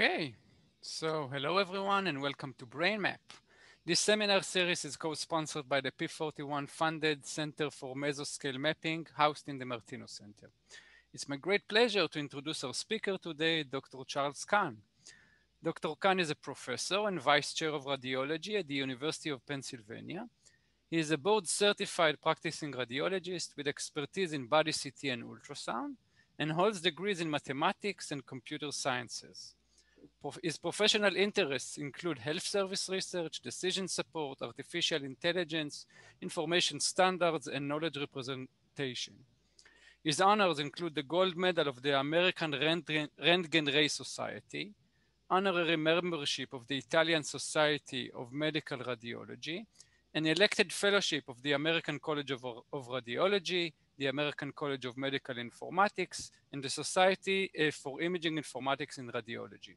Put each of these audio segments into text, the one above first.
Okay, so hello everyone and welcome to BrainMap. This seminar series is co-sponsored by the P41 funded Center for Mesoscale Mapping housed in the Martinos Center. It's my great pleasure to introduce our speaker today, Dr. Charles Kahn. Dr. Kahn is a professor and vice chair of radiology at the University of Pennsylvania. He is a board certified practicing radiologist with expertise in body CT and ultrasound and holds degrees in mathematics and computer sciences. His professional interests include health service research, decision support, artificial intelligence, information standards, and knowledge representation. His honors include the gold medal of the American Roentgen Ray Society, honorary membership of the Italian Society of Medical Radiology, an elected fellowship of the American College of, of Radiology, the American College of Medical Informatics, and the Society uh, for Imaging Informatics in Radiology.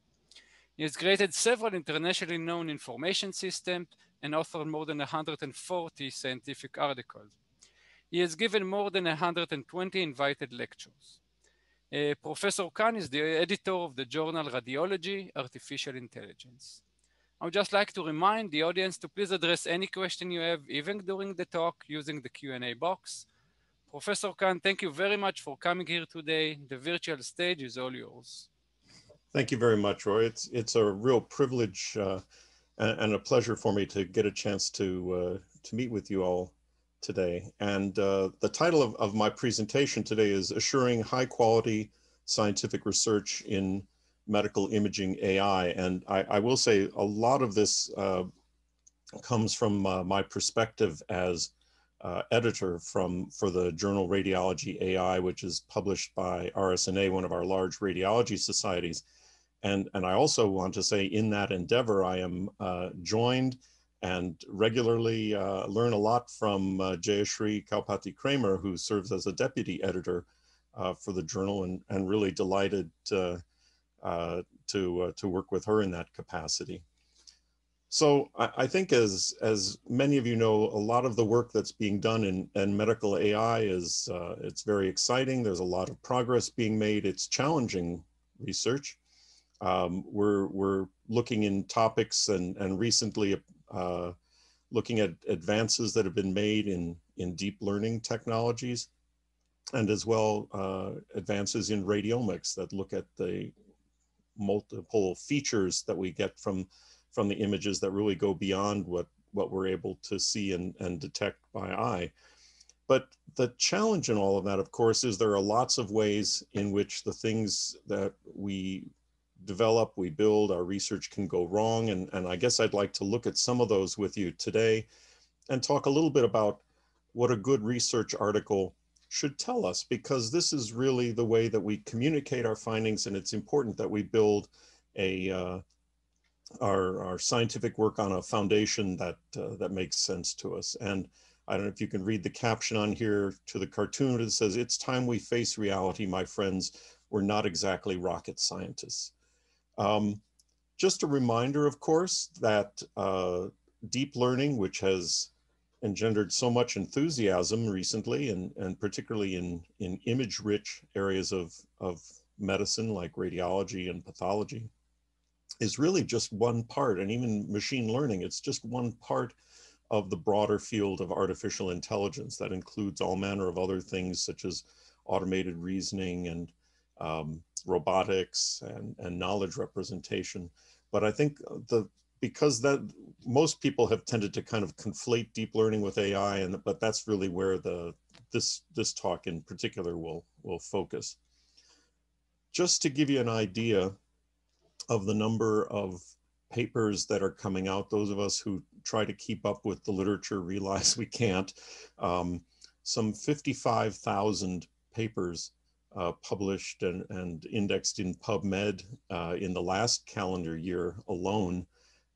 He has created several internationally known information systems and authored more than 140 scientific articles. He has given more than 120 invited lectures. Uh, Professor Kahn is the editor of the journal Radiology, Artificial Intelligence. I would just like to remind the audience to please address any question you have, even during the talk, using the Q&A box. Professor Kahn, thank you very much for coming here today. The virtual stage is all yours. Thank you very much, Roy. It's it's a real privilege uh, and, a pleasure for me to get a chance to uh, to meet with you all today. And uh, the title of, of my presentation today is Assuring High Quality Scientific Research in Medical Imaging AI. And I, I will say a lot of this uh, comes from uh, my perspective as uh, editor from for the journal Radiology AI, which is published by RSNA, one of our large radiology societies. And, and I also want to say in that endeavor, I am uh, joined and regularly uh, learn a lot from uh, Jayashree Kalpathy Cramer, who serves as a deputy editor uh, for the journal and, and really delighted uh, uh, to, uh, to work with her in that capacity. So I, think as, as many of you know, a lot of the work that's being done in, in medical AI is, it's very exciting. There's a lot of progress being made. It's challenging research. Um, we're, we're looking in topics and, and recently uh, looking at advances that have been made in, in deep learning technologies and as well uh, advances in radiomics that look at the multiple features that we get from, from the images that really go beyond what, what we're able to see and, and detect by eye. But the challenge in all of that, of course, is there are lots of ways in which the things that we develop, we build, our research can go wrong. And, and I guess I'd like to look at some of those with you today and talk a little bit about what a good research article should tell us, because this is really the way that we communicate our findings. And it's important that we build a, uh, our, our scientific work on a foundation that, uh, that makes sense to us. And I don't know if you can read the caption on here to the cartoon. It says, it's time we face reality, my friends. We're not exactly rocket scientists. Um, just a reminder, of course, that uh, deep learning, which has engendered so much enthusiasm recently, and, and particularly in, in image-rich areas of, of medicine like radiology and pathology, is really just one part, and even machine learning, it's just one part of the broader field of artificial intelligence that includes all manner of other things such as automated reasoning and um, robotics and, and knowledge representation. But I think the because that most people have tended to kind of conflate deep learning with AI, and but that's really where the this this talk in particular will will focus. Just to give you an idea of the number of papers that are coming out, those of us who try to keep up with the literature realize we can't. Um, some 55,000 papers uh, published and, and, indexed in PubMed uh, in the last calendar year alone.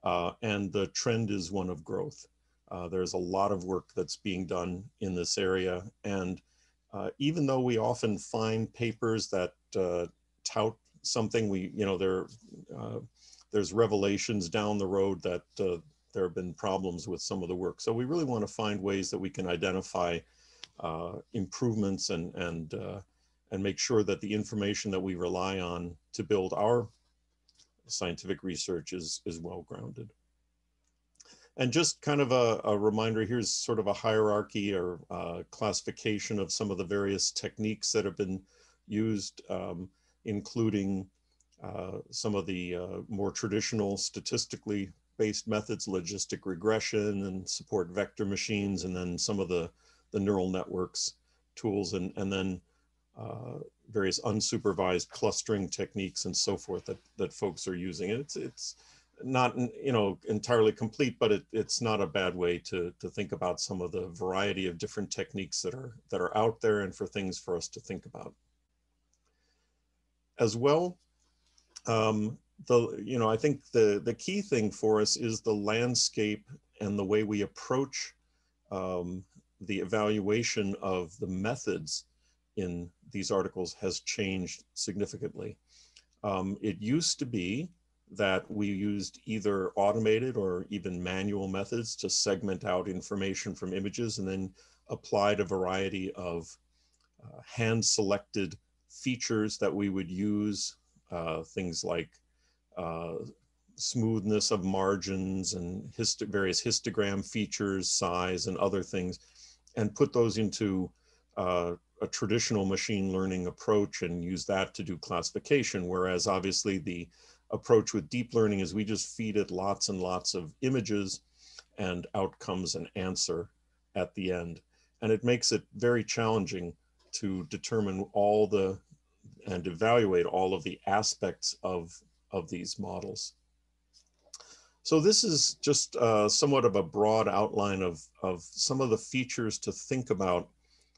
Uh, and the trend is one of growth. Uh, there's a lot of work that's being done in this area. And uh, even though we often find papers that uh, tout something, we, you know, there, there's revelations down the road that there have been problems with some of the work. So we really want to find ways that we can identify improvements and, and and make sure that the information that we rely on to build our scientific research is, is well grounded. And just kind of a, a, reminder, here's sort of a hierarchy or uh, classification of some of the various techniques that have been used, um, including uh, some of the uh, more traditional statistically based methods, logistic regression and support vector machines, and then some of the, the neural networks tools, and, and then uh, various unsupervised clustering techniques and so forth that, that folks are using. It's, it's not you know entirely complete, but it, it's not a bad way to, to think about some of the variety of different techniques that are, that are out there and for things for us to think about. As well, um, the you know I think the the key thing for us is the landscape and the way we approach um, the evaluation of the methods in these articles has changed significantly. Um, it used to be that we used either automated or even manual methods to segment out information from images and then applied a variety of uh, hand selected features that we would use, uh, things like uh, smoothness of margins and histo various histogram features, size, and other things, and put those into uh, a traditional machine learning approach and use that to do classification. Whereas obviously the approach with deep learning is we just feed it lots and lots of images and out comes an answer at the end. And it makes it very challenging to determine all the and evaluate all of the aspects of of these models. So this is just uh, somewhat of a broad outline of, of some of the features to think about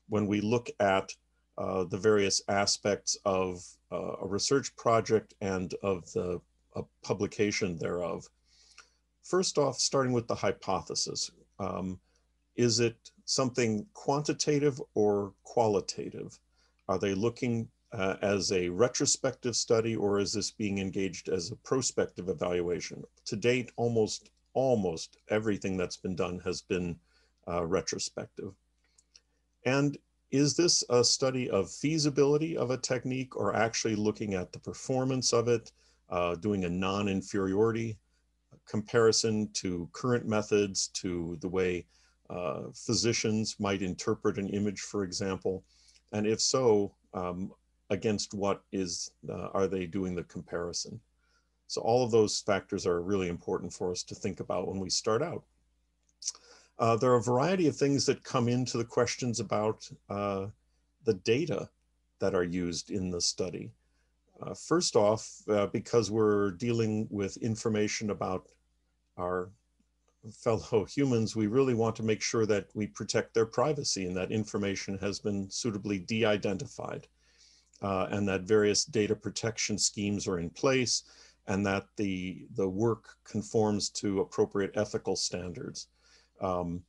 when we look at uh, the various aspects of uh, a research project and of the publication thereof. First off, starting with the hypothesis. Um, is it something quantitative or qualitative? Are they looking uh, as a retrospective study or is this being engaged as a prospective evaluation? To date, almost almost everything that's been done has been uh, retrospective. And is this a study of feasibility of a technique or actually looking at the performance of it, uh, doing a non-inferiority comparison to current methods, to the way uh, physicians might interpret an image, for example? And if so, um, against what is, uh, are they doing the comparison? So all of those factors are really important for us to think about when we start out. Uh, there are a variety of things that come into the questions about uh, the data that are used in the study. Uh, first off, uh, because we're dealing with information about our fellow humans, we really want to make sure that we protect their privacy and that information has been suitably de-identified uh, and that various data protection schemes are in place and that the, the work conforms to appropriate ethical standards. Um,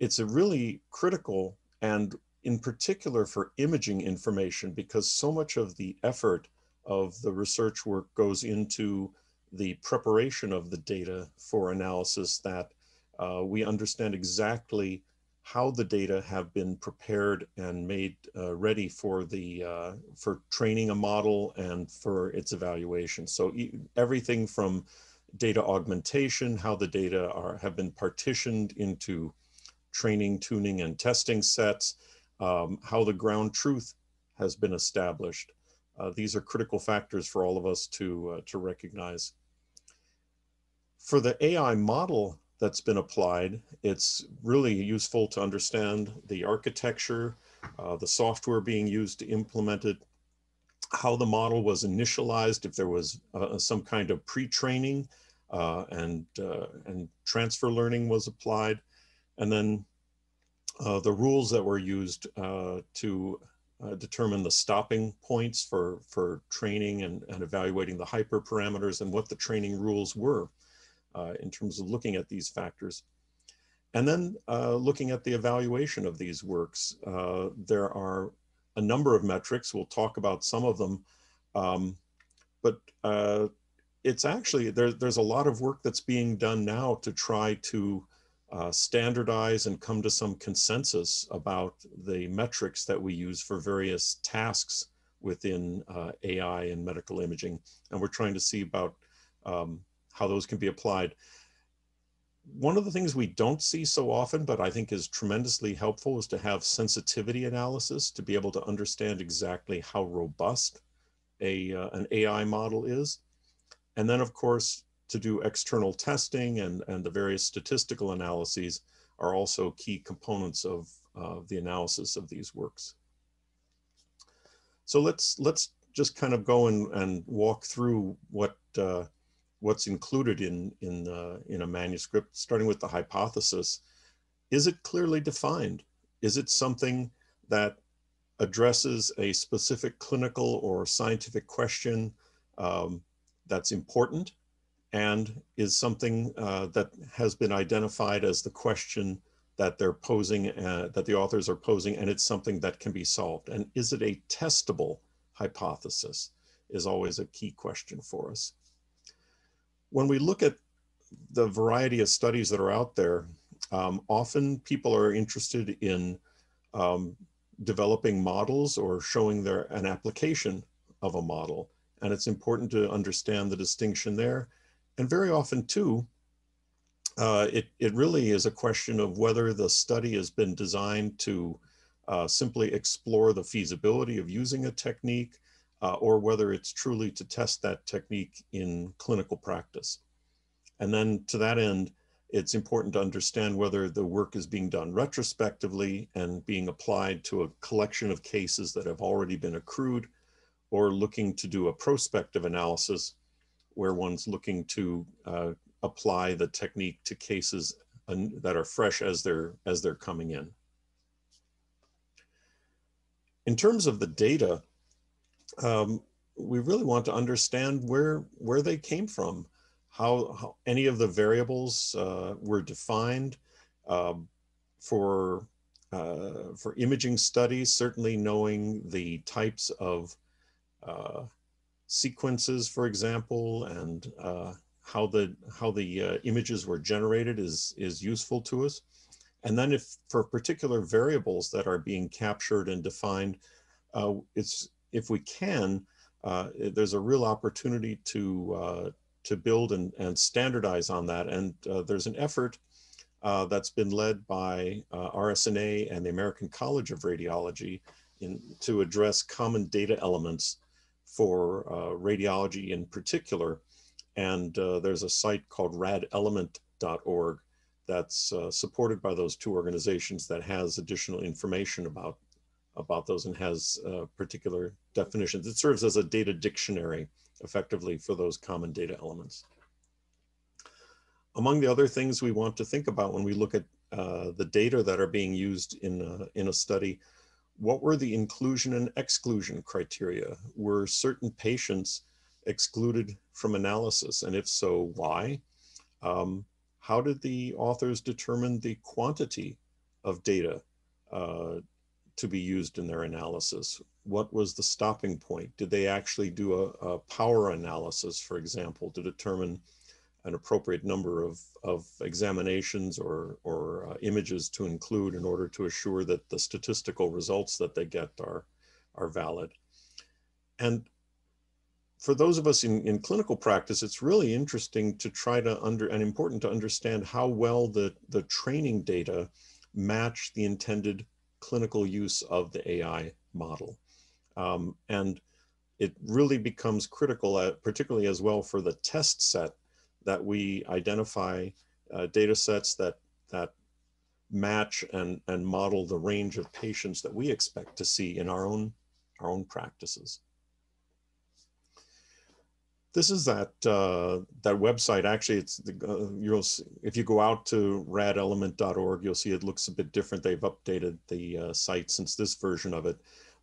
it's a really critical and in particular for imaging information because so much of the effort of the research work goes into the preparation of the data for analysis that uh, we understand exactly how the data have been prepared and made uh, ready for the uh, for training a model and for its evaluation. So everything from data augmentation, how the data are have been partitioned into training, tuning, and testing sets, um, how the ground truth has been established. Uh, these are critical factors for all of us to uh, to recognize. For the AI model that's been applied. It's really useful to understand the architecture, uh, the software being used to implement it, how the model was initialized, if there was uh, some kind of pre-training uh, and, uh, and transfer learning was applied, and then uh, the rules that were used uh, to determine the stopping points for, for training and, and evaluating the hyperparameters and what the training rules were uh, in terms of looking at these factors. And then uh, looking at the evaluation of these works. Uh, there are a number of metrics, we'll talk about some of them, um, but uh, it's actually, there, there's a lot of work that's being done now to try to uh, standardize and come to some consensus about the metrics that we use for various tasks within uh, AI and medical imaging. And we're trying to see about um, how those can be applied. One of the things we don't see so often, but I think is tremendously helpful, is to have sensitivity analysis to be able to understand exactly how robust a, uh, an AI model is. And then, of course, to do external testing and, and the various statistical analyses are also key components of uh, the analysis of these works. So let's let's just kind of go and, and walk through what uh, what's included in in uh, in a manuscript, starting with the hypothesis. Is it clearly defined? Is it something that addresses a specific clinical or scientific question um, that's important and is something uh, that has been identified as the question that they're posing, uh, that the authors are posing, and it's something that can be solved. And is it a testable hypothesis is always a key question for us. When we look at the variety of studies that are out there, um, often people are interested in um, developing models or showing their an application of a model. And it's important to understand the distinction there. And very often too, uh, it, it really is a question of whether the study has been designed to uh, simply explore the feasibility of using a technique uh, or whether it's truly to test that technique in clinical practice. And then to that end, it's important to understand whether the work is being done retrospectively and being applied to a collection of cases that have already been accrued or looking to do a prospective analysis where one's looking to uh, apply the technique to cases that are fresh as they're as they're coming in. In terms of the data, um, we really want to understand where where they came from, how, how any of the variables uh, were defined um, for uh, for imaging studies. Certainly, knowing the types of uh, sequences, for example, and uh, how the how the uh, images were generated is is useful to us. And then if for particular variables that are being captured and defined, uh, it's if we can, uh, there's a real opportunity to uh, to build and, and standardize on that. And uh, there's an effort uh, that's been led by RSNA and the American College of Radiology in, to address common data elements for radiology in particular and uh, there's a site called radelement.org that's uh, supported by those two organizations that has additional information about, about those and has uh, particular definitions. It serves as a data dictionary effectively for those common data elements. Among the other things we want to think about when we look at uh, the data that are being used in a, in a study, what were the inclusion and exclusion criteria? Were certain patients excluded from analysis? And if so, why? Um, how did the authors determine the quantity of data uh, to be used in their analysis? What was the stopping point? Did they actually do a, a power analysis, for example, to determine an appropriate number of, of examinations or, or uh, images to include in order to assure that the statistical results that they get are, are valid? And for those of us in, in clinical practice, it's really interesting to try to under and important to understand how well the, the training data match the intended clinical use of the AI model. Um, and it really becomes critical, at, uh, particularly as well for the test set that we identify uh, data sets that, that match and, and model the range of patients that we expect to see in our own, our own practices. This is that uh, that website. Actually, it's the, uh, you'll see, if you go out to radelement.org, you'll see it looks a bit different. They've updated the uh, site since this version of it,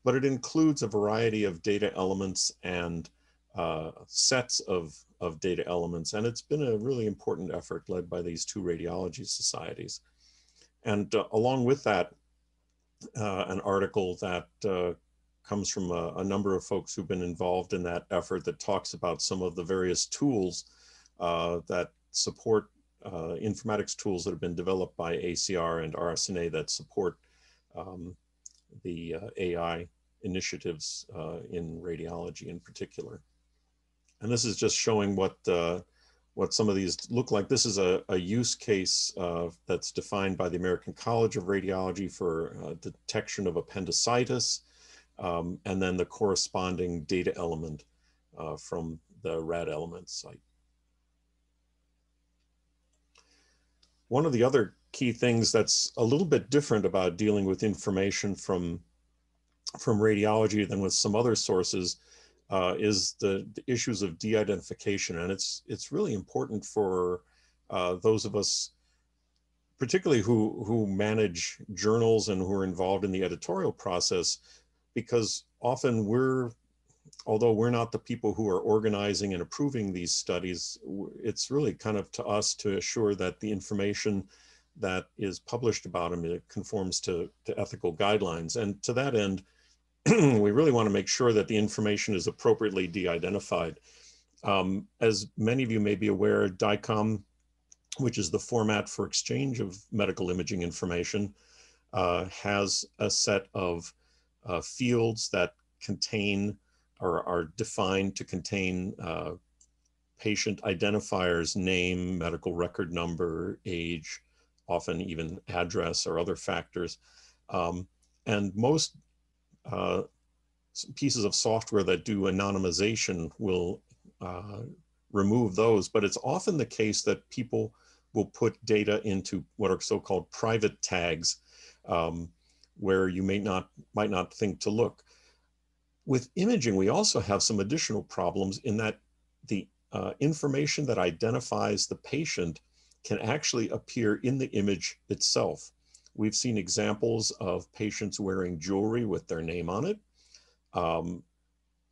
but it includes a variety of data elements and uh, sets of of data elements, and it's been a really important effort led by these two radiology societies. And uh, along with that, uh, an article that comes from a, a, number of folks who've been involved in that effort that talks about some of the various tools uh, that support uh, informatics tools that have been developed by ACR and RSNA that support um, the uh, AI initiatives uh, in radiology in particular. and this is just showing what uh, what some of these look like. This is a, a use case uh, that's defined by the American College of Radiology for uh, detection of appendicitis, um, and then the corresponding data element uh, from the RadElement site. One of the other key things that's a little bit different about dealing with information from, from radiology than with some other sources uh, is the, the, issues of de-identification. And it's, it's really important for uh, those of us, particularly who, who manage journals and who are involved in the editorial process, because often we're, although we're not the people who are organizing and approving these studies, it's really kind of to us to assure that the information that is published about them it conforms to, to ethical guidelines. And to that end, we really want to make sure that the information is appropriately de-identified. Um, as many of you may be aware, DICOM, which is the format for exchange of medical imaging information, uh, has a set of uh, fields that contain or are defined to contain uh, patient identifiers, name, medical record number, age, often even address or other factors. Um, and most uh, pieces of software that do anonymization will uh, remove those, but it's often the case that people will put data into what are so-called private tags um, where you may not, might not think to look. With imaging, we also have some additional problems in that the uh, information that identifies the patient can actually appear in the image itself. We've seen examples of patients wearing jewelry with their name on it. Um,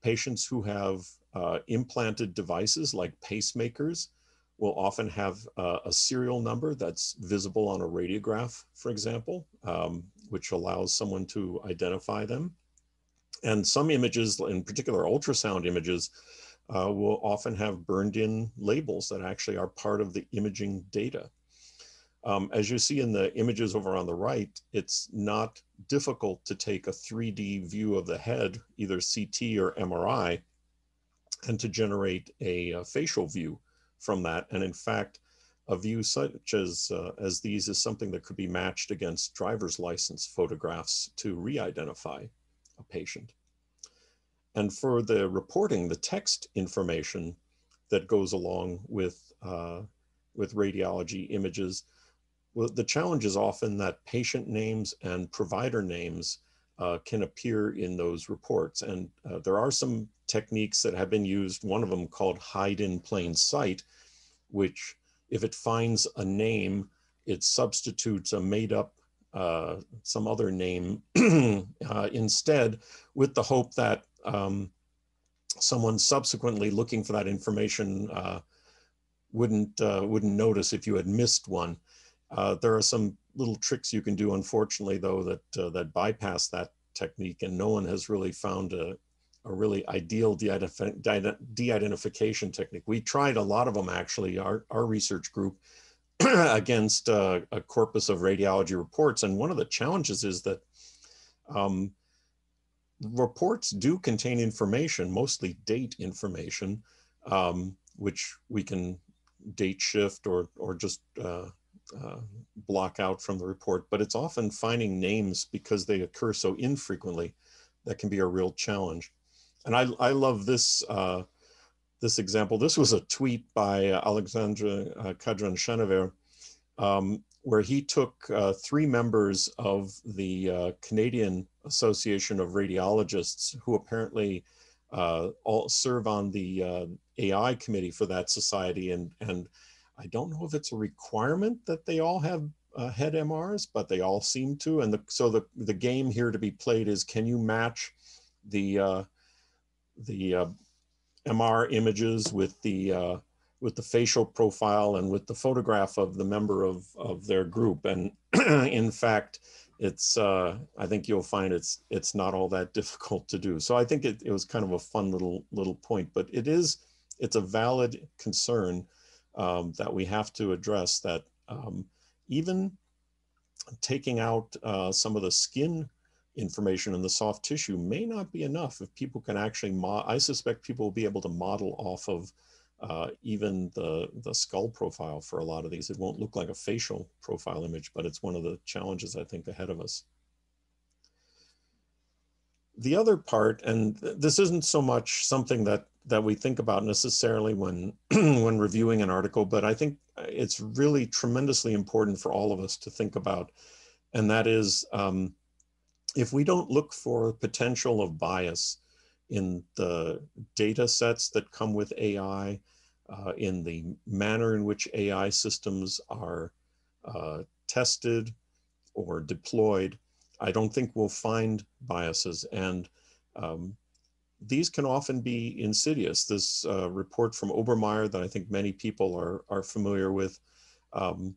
patients who have uh, implanted devices like pacemakers will often have uh, a serial number that's visible on a radiograph, for example, um, which allows someone to identify them. And some images, in particular ultrasound images, uh, will often have burned in labels that actually are part of the imaging data. Um, as you see in the images over on the right, it's not difficult to take a 3D view of the head, either CT or MRI, and to generate a, a facial view from that. And in fact, a view such as, uh, as these is something that could be matched against driver's license photographs to re-identify a patient. And for the reporting, the text information that goes along with, uh, with radiology images, well, the challenge is often that patient names and provider names uh, can appear in those reports. And uh, there are some techniques that have been used, one of them called hide in plain sight, which if it finds a name, it substitutes a made up uh, some other name uh, instead with the hope that um, someone subsequently looking for that information uh, wouldn't, uh, wouldn't notice if you had missed one. Uh, there are some little tricks you can do, unfortunately, though, that, uh, that bypass that technique, and no one has really found a, a really ideal de-identification technique. We tried a lot of them, actually, our, our research group, against uh, a corpus of radiology reports. And one of the challenges is that um, reports do contain information, mostly date information, um, which we can date shift or, or just uh, uh, block out from the report, but it's often finding names because they occur so infrequently that can be a real challenge. And I, I love this, uh, this example. This was a tweet by uh, Alexandre uh, Cadrin um, where he took uh, three members of the uh, Canadian Association of Radiologists who apparently uh, all serve on the uh, AI committee for that society and, and I don't know if it's a requirement that they all have head MRs, but they all seem to. And the, so the, the game here to be played is can you match the, the uh, MR images with the, uh, with the facial profile and with the photograph of the member of, of their group. And in fact, it's, uh, I think you'll find it's, it's not all that difficult to do. So I think it, it was kind of a fun little, little point, but it is, it's a valid concern um, that we have to address that um, even taking out uh, some of the skin information in the soft tissue may not be enough if people can actually, I suspect people will be able to model off of uh, even the, the skull profile for a lot of these. It won't look like a facial profile image, but it's one of the challenges I think ahead of us. The other part, and this isn't so much something that, that we think about necessarily when, when reviewing an article, but I think it's really tremendously important for all of us to think about, and that is um, if we don't look for potential of bias in the data sets that come with AI, uh, in the manner in which AI systems are uh, tested or deployed, I don't think we'll find biases. And um, these can often be insidious. This uh, report from Obermeyer that I think many people are, are familiar with um,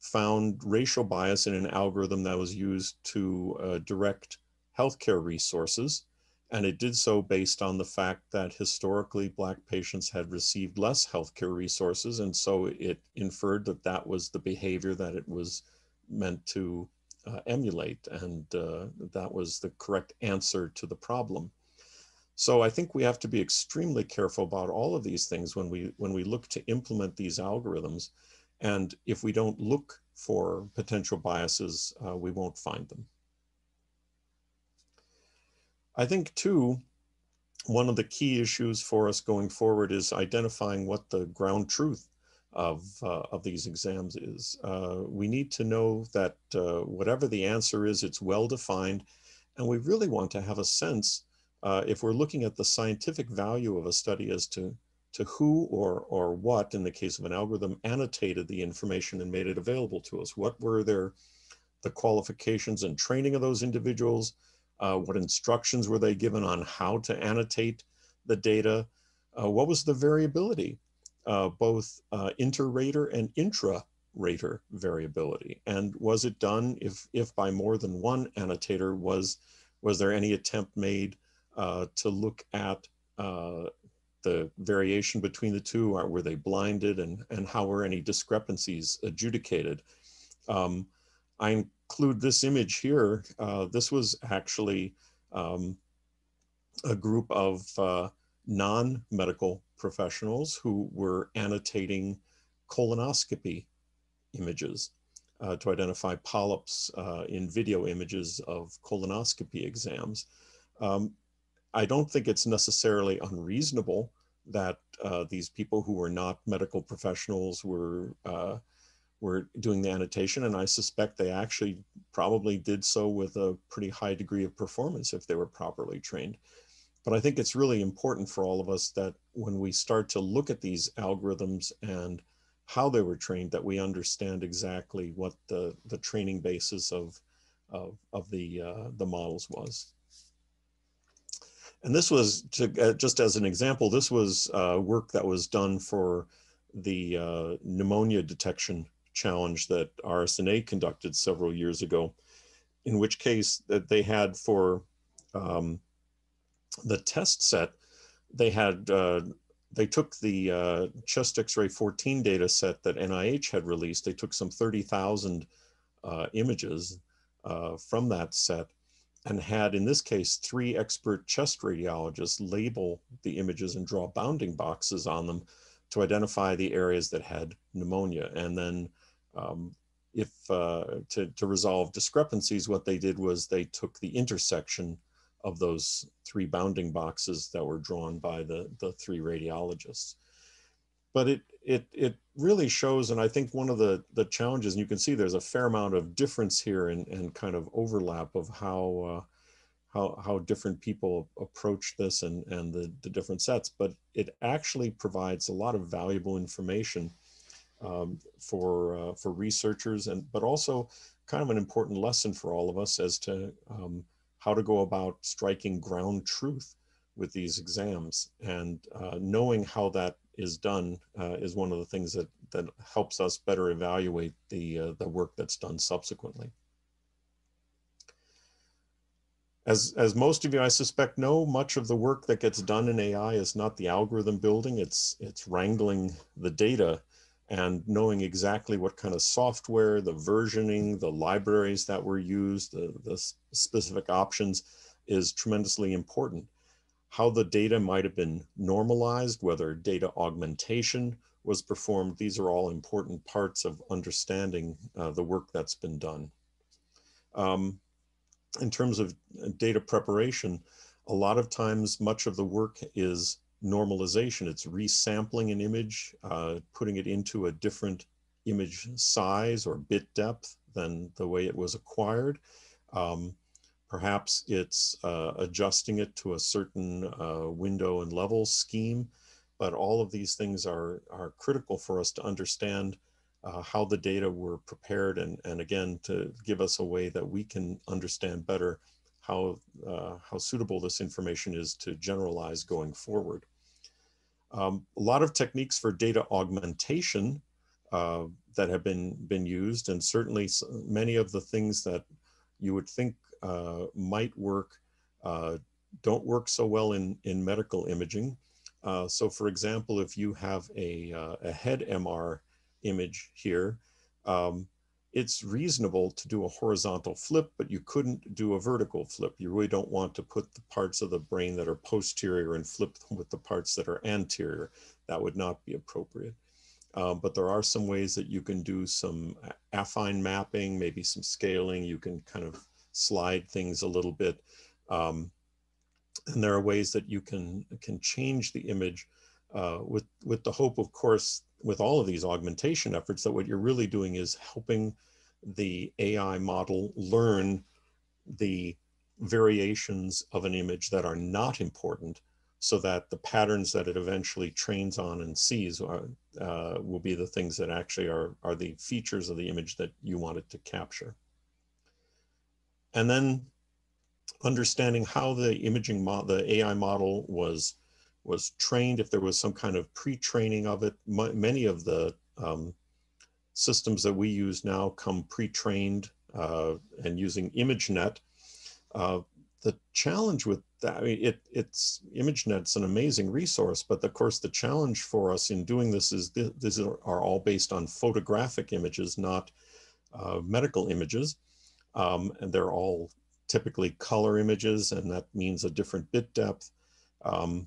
found racial bias in an algorithm that was used to uh, direct healthcare resources. And it did so based on the fact that historically Black patients had received less healthcare resources. And so it inferred that that was the behavior that it was meant to uh, emulate. And uh, that was the correct answer to the problem. So I think we have to be extremely careful about all of these things when we, when we look to implement these algorithms. And if we don't look for potential biases, uh, we won't find them. I think too, one of the key issues for us going forward is identifying what the ground truth of, uh, of these exams is. Uh, we need to know that uh, whatever the answer is, it's well defined. And we really want to have a sense, uh, if we're looking at the scientific value of a study as to, to who or, or what, in the case of an algorithm, annotated the information and made it available to us. What were their, the qualifications and training of those individuals? Uh, what instructions were they given on how to annotate the data? Uh, what was the variability, uh, both uh, inter-rater and intra-rater variability? And was it done if, if by more than one annotator, was, was there any attempt made uh, to look at uh, the variation between the two? Or were they blinded and, and how were any discrepancies adjudicated? Um, I include this image here. Uh, this was actually um, a group of uh, non-medical professionals who were annotating colonoscopy images uh, to identify polyps uh, in video images of colonoscopy exams. Um, I don't think it's necessarily unreasonable that uh, these people who were not medical professionals were uh, were doing the annotation and I suspect they actually probably did so with a pretty high degree of performance if they were properly trained. But I think it's really important for all of us that when we start to look at these algorithms and how they were trained, that we understand exactly what the, the training basis of, of, of the, uh, the models was. And this was, to, uh, just as an example, this was uh, work that was done for the uh, pneumonia detection challenge that RSNA conducted several years ago, in which case that they had for um, the test set, they had uh, they took the uh, chest X-ray 14 data set that NIH had released. They took some 30,000 uh, images uh, from that set and had, in this case, three expert chest radiologists label the images and draw bounding boxes on them to identify the areas that had pneumonia. And then um, if uh, to, to resolve discrepancies, what they did was they took the intersection of those three bounding boxes that were drawn by the, the three radiologists. But it, it, it really shows, and I think one of the, the challenges, and you can see there's a fair amount of difference here and, and kind of overlap of how, uh, how, how different people approach this and, and the, the different sets, but it actually provides a lot of valuable information um, for uh, for researchers and but also kind of an important lesson for all of us as to um, how to go about striking ground truth with these exams and uh, knowing how that is done uh, is one of the things that that helps us better evaluate the uh, the work that's done subsequently. As, as most of you, I suspect, know, much of the work that gets done in AI is not the algorithm building, it's, it's wrangling the data and knowing exactly what kind of software, the versioning, the libraries that were used, the, the specific options is tremendously important. How the data might have been normalized, whether data augmentation was performed, these are all important parts of understanding uh, the work that's been done. Um, in terms of data preparation, a lot of times much of the work is normalization. It's resampling an image, uh, putting it into a different image size or bit depth than the way it was acquired. Um, perhaps it's uh, adjusting it to a certain uh, window and level scheme, but all of these things are, are critical for us to understand uh, how the data were prepared and, and again, to give us a way that we can understand better how, uh, how suitable this information is to generalize going forward. Um, a lot of techniques for data augmentation uh, that have been, been used, and certainly many of the things that you would think uh, might work uh, don't work so well in, in medical imaging. Uh, so for example, if you have a, uh, a head MR image here, um, it's reasonable to do a horizontal flip, but you couldn't do a vertical flip. You really don't want to put the parts of the brain that are posterior and flip them with the parts that are anterior. That would not be appropriate. Um, but there are some ways that you can do some affine mapping, maybe some scaling. You can kind of slide things a little bit. Um, and there are ways that you can, can change the image uh, with, with the hope, of course, with all of these augmentation efforts that what you're really doing is helping the AI model learn the variations of an image that are not important so that the patterns that it eventually trains on and sees are, uh, will be the things that actually are, are the features of the image that you want it to capture. And then understanding how the imaging, the AI model was was trained, if there was some kind of pre-training of it. many of the um, systems that we use now come pre-trained uh, and using ImageNet. Uh, the challenge with that, I mean, it, it's ImageNet's an amazing resource, but of course the challenge for us in doing this is th these are all based on photographic images, not uh, medical images. Um, and they're all typically color images, and that means a different bit depth. Um,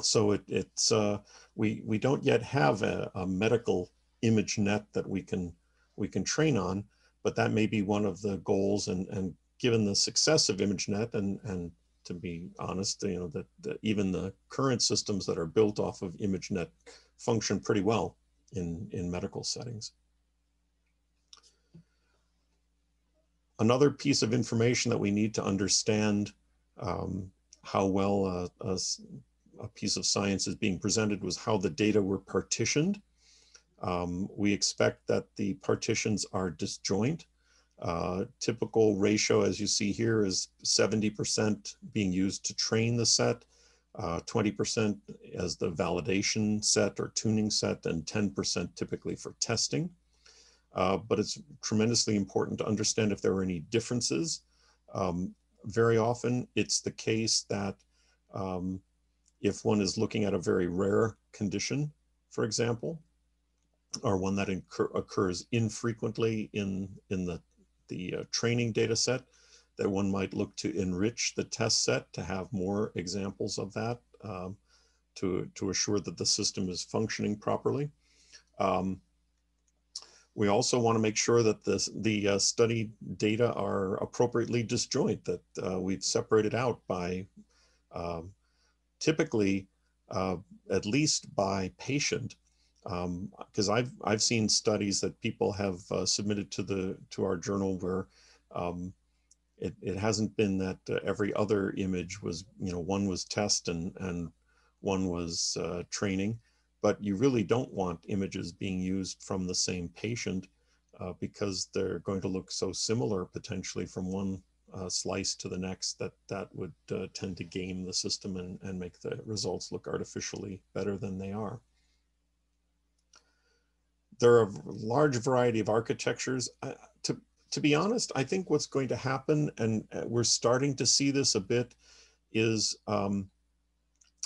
so it, it's uh, we we don't yet have a, a, medical image net that we can we can train on, but that may be one of the goals. And and given the success of ImageNet, and and to be honest, you know that, that even the current systems that are built off of ImageNet function pretty well in in medical settings. Another piece of information that we need to understand um, how well a, a a piece of science is being presented was how the data were partitioned. Um, we expect that the partitions are disjoint. Uh, typical ratio, as you see here, is 70% being used to train the set, 20% uh, as the validation set or tuning set, and 10% typically for testing. Uh, but it's tremendously important to understand if there are any differences. Um, very often it's the case that um, if one is looking at a very rare condition, for example, or one that occurs infrequently in, in the, the uh, training data set, that one might look to enrich the test set to have more examples of that um, to, to assure that the system is functioning properly. Um, we also want to make sure that this, the uh, study data are appropriately disjoint, that uh, we've separated out by um, typically uh, at least by patient. Because um, I've I've seen studies that people have uh, submitted to the to our journal where um, it, it hasn't been that uh, every other image was you know one was test and and one was uh, training but you really don't want images being used from the same patient uh, because they're going to look so similar potentially from one uh, slice to the next that that would uh, tend to game the system and, and make the results look artificially better than they are. There are a large variety of architectures. To, to be honest, I think what's going to happen, and uh, we're starting to see this a bit, is um,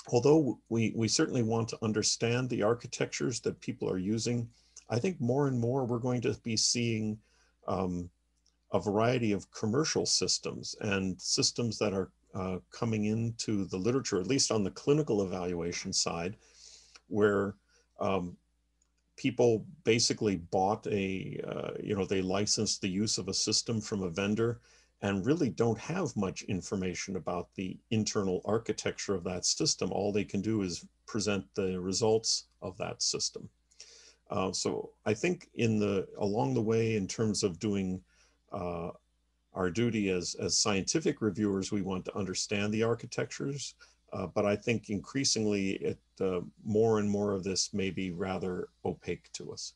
although we, we certainly want to understand the architectures that people are using, I think more and more we're going to be seeing um, a variety of commercial systems and systems that are uh, coming into the literature, at least on the clinical evaluation side, where um, people basically bought a, uh, you know, they licensed the use of a system from a vendor and really don't have much information about the internal architecture of that system. All they can do is present the results of that system. Uh, so I think in the along the way, in terms of doing uh, our duty as, as scientific reviewers, we want to understand the architectures. Uh, but I think increasingly, it uh, more and more of this may be rather opaque to us.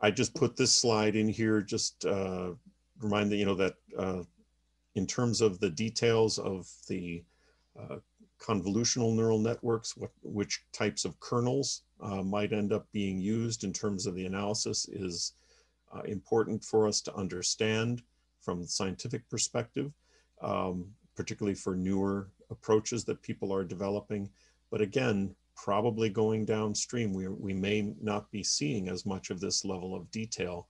I just put this slide in here, just uh, remind you know that uh, in terms of the details of the uh, convolutional neural networks, what, which types of kernels uh, might end up being used in terms of the analysis is uh, important for us to understand from the scientific perspective, um, particularly for newer approaches that people are developing. But again, probably going downstream, we, we may not be seeing as much of this level of detail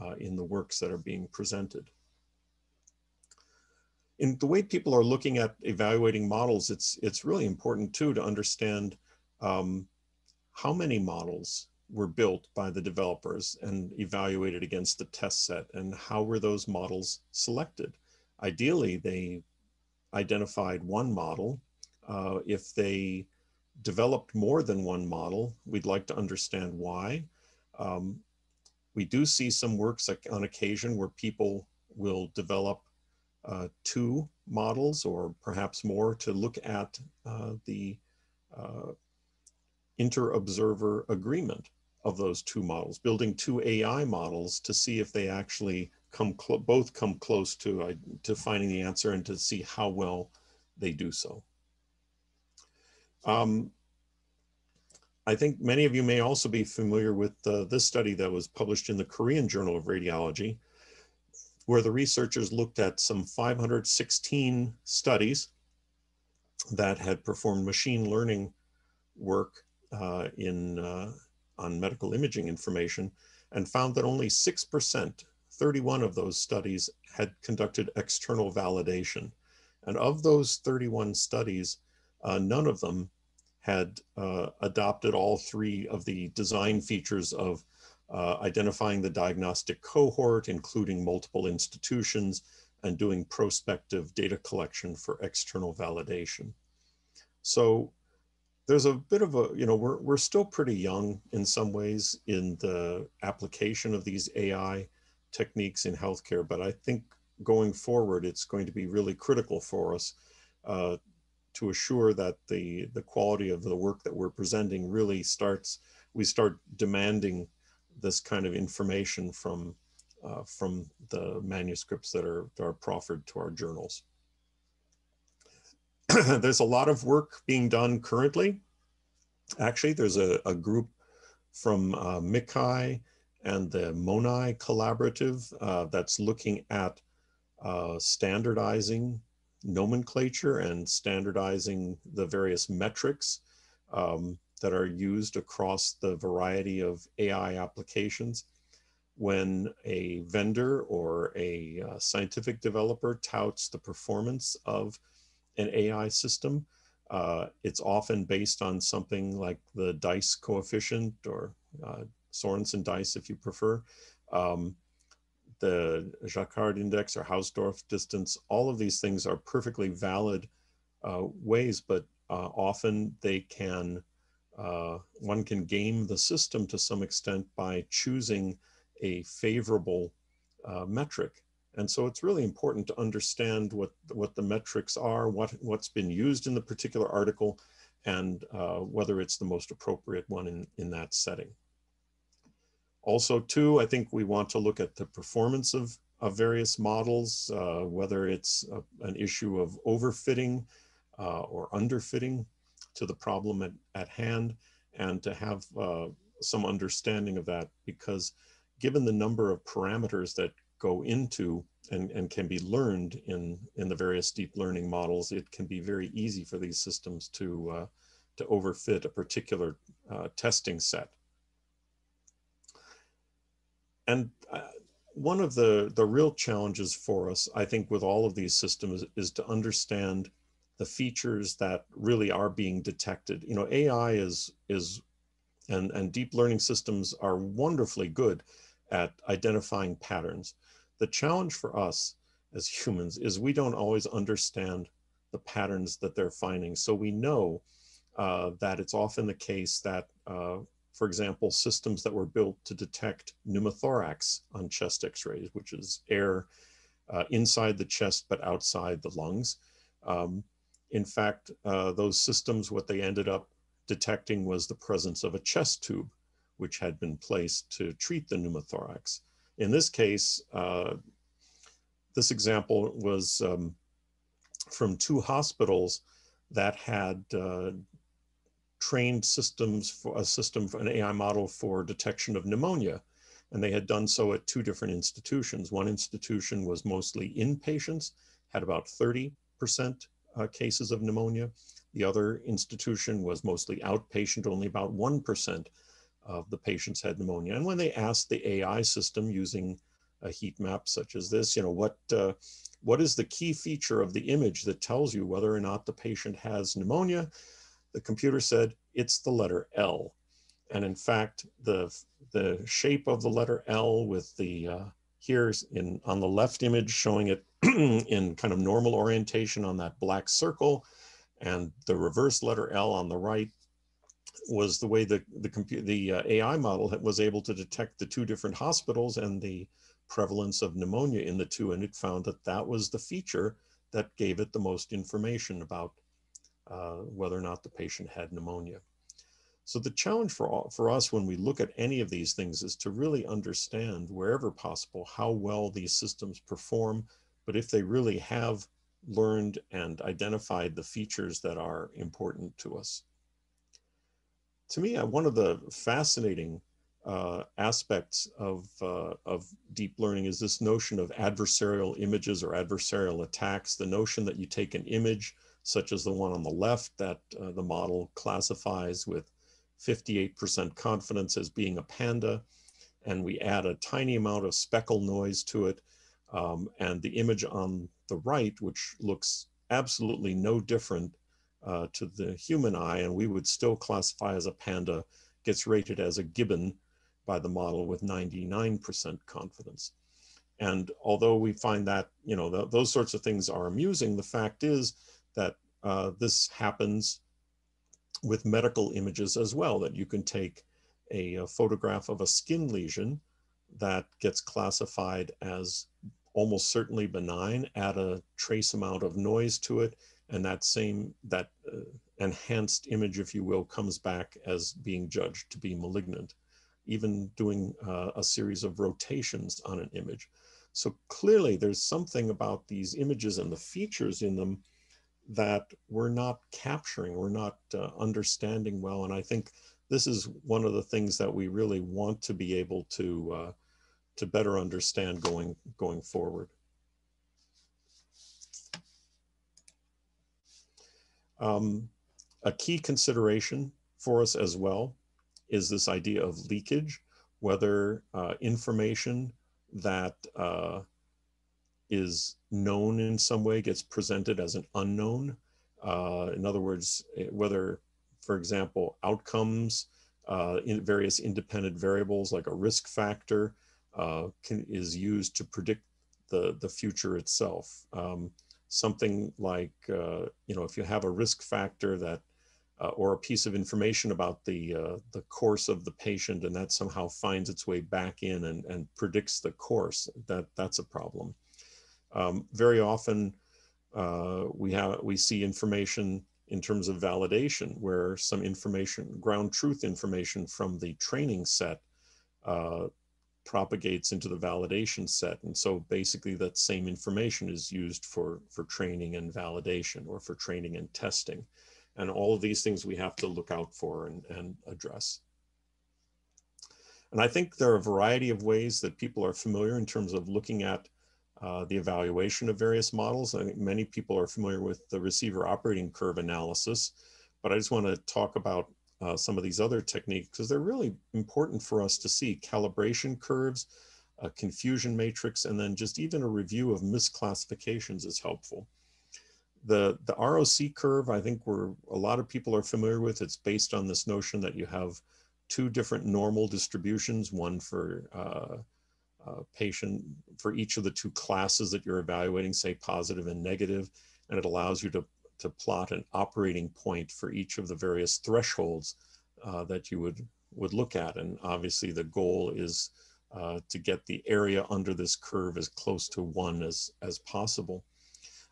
uh, in the works that are being presented. In the way people are looking at evaluating models, it's, it's really important too to understand um, how many models were built by the developers and evaluated against the test set and how were those models selected. Ideally, they identified one model. Uh, if they developed more than one model. We'd like to understand why. Um, we do see some works on occasion where people will develop uh, two models or perhaps more to look at uh, the uh, inter-observer agreement of those two models, building two AI models to see if they actually come both come close to, uh, to finding the answer and to see how well they do so. Um, I think many of you may also be familiar with uh, this study that was published in the Korean Journal of Radiology, where the researchers looked at some 516 studies that had performed machine learning work uh, in, uh, on medical imaging information and found that only 6%, 31 of those studies had conducted external validation. And of those 31 studies, uh, none of them had uh, adopted all three of the design features of uh, identifying the diagnostic cohort, including multiple institutions, and doing prospective data collection for external validation. So there's a bit of a, you know, we're, we're still pretty young in some ways in the application of these AI techniques in healthcare, but I think going forward, it's going to be really critical for us uh, to assure that the, the quality of the work that we're presenting really starts, we start demanding this kind of information from, uh, from the manuscripts that are, are proffered to our journals. there's a lot of work being done currently. Actually, there's a, a group from uh, MICCAI and the MONAI collaborative uh, that's looking at uh, standardizing nomenclature and standardizing the various metrics um, that are used across the variety of AI applications. When a vendor or a uh, scientific developer touts the performance of an AI system, uh, it's often based on something like the DICE coefficient or uh, Sorensen DICE if you prefer. Um, the Jaccard index or Hausdorff distance, all of these things are perfectly valid uh, ways, but uh, often they can, uh, one can game the system to some extent by choosing a favorable uh, metric. And so it's really important to understand what, what the metrics are, what, what's been used in the particular article, and uh, whether it's the most appropriate one in, in that setting. Also, too, I think we want to look at the performance of, of various models, uh, whether it's a, an issue of overfitting uh, or underfitting to the problem at, at hand, and to have uh, some understanding of that because given the number of parameters that go into and, and can be learned in, in the various deep learning models, it can be very easy for these systems to, uh, to overfit a particular uh, testing set. And uh, one of the, the real challenges for us, I think, with all of these systems is to understand the features that really are being detected. You know, AI is, is and, and deep learning systems are wonderfully good at identifying patterns. The challenge for us as humans is we don't always understand the patterns that they're finding. So we know uh, that it's often the case that, uh, for example, systems that were built to detect pneumothorax on chest x-rays, which is air uh, inside the chest but outside the lungs. Um, in fact, uh, those systems, what they ended up detecting was the presence of a chest tube, which had been placed to treat the pneumothorax. In this case, uh, this example was um, from two hospitals that had uh, trained systems for a system for an AI model for detection of pneumonia. And they had done so at two different institutions. One institution was mostly inpatients, had about 30% uh, cases of pneumonia. The other institution was mostly outpatient, only about 1% of the patients had pneumonia. And when they asked the AI system using a heat map such as this, you know, what, uh, what is the key feature of the image that tells you whether or not the patient has pneumonia? The computer said, it's the letter L. And in fact, the, the shape of the letter L with the, uh, here's in on the left image showing it in kind of normal orientation on that black circle and the reverse letter L on the right was the way the the the uh, AI model was able to detect the two different hospitals and the prevalence of pneumonia in the two, and it found that that was the feature that gave it the most information about uh, whether or not the patient had pneumonia. So the challenge for all, for us when we look at any of these things is to really understand wherever possible how well these systems perform, but if they really have learned and identified the features that are important to us to me, uh, one of the fascinating uh, aspects of, uh, of deep learning is this notion of adversarial images or adversarial attacks, the notion that you take an image, such as the one on the left that uh, the model classifies with 58% confidence as being a panda, and we add a tiny amount of speckle noise to it, um, and the image on the right, which looks absolutely no different uh, to the human eye, and we would still classify as a panda, gets rated as a gibbon by the model with 99% confidence. And although we find that, you know, th those sorts of things are amusing, the fact is that uh, this happens with medical images as well, that you can take a, a photograph of a skin lesion that gets classified as almost certainly benign, add a trace amount of noise to it, and that same that uh, enhanced image if you will comes back as being judged to be malignant even doing uh, a series of rotations on an image. So clearly there's something about these images and the features in them that we're not capturing we're not uh, understanding well and i think this is one of the things that we really want to be able to uh, to better understand going going forward. Um, a key consideration for us as well is this idea of leakage, whether uh, information that uh, is known in some way gets presented as an unknown. Uh, in other words, eh, whether, for example, outcomes uh, in various independent variables like a risk factor uh, can, is used to predict the, the future itself. Um, something like, uh, you know, if you have a risk factor that, uh, or a piece of information about the, uh, the course of the patient and that somehow finds its way back in and, and predicts the course, that, that's a problem. Um, very often uh, we, have, we see information in terms of validation where some information, ground truth information from the training set uh, propagates into the validation set. And so basically that same information is used for, for training and validation or for training and testing. And all of these things we have to look out for and, and address. And I think there are a variety of ways that people are familiar in terms of looking at uh, the evaluation of various models. I think many people are familiar with the receiver operating curve analysis, but I just want to talk about uh, some of these other techniques because they're really important for us to see calibration curves, a confusion matrix, and then just even a review of misclassifications is helpful. The, the ROC curve, I think we're, a lot of people are familiar with. It's based on this notion that you have two different normal distributions, one for uh, uh, patient, for each of the two classes that you're evaluating, say positive and negative, and it allows you to to plot an operating point for each of the various thresholds uh, that you would, would look at. And obviously the goal is uh, to get the area under this curve as close to one as, as possible.